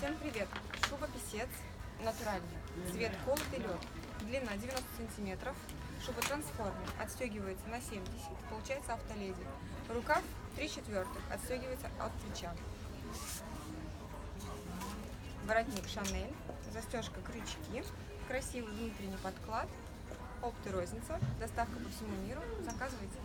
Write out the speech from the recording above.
Всем привет! Шуба писец натуральная. Цвет колотый лед. Длина 90 сантиметров. Шуба трансформер. Отстегивается на 70. Получается автоледи. Рукав 3 четвертых. Отстегивается от плеча. Воротник Шанель. Застежка крючки. Красивый внутренний подклад. Опты розница. Доставка по всему миру. Заказывайте.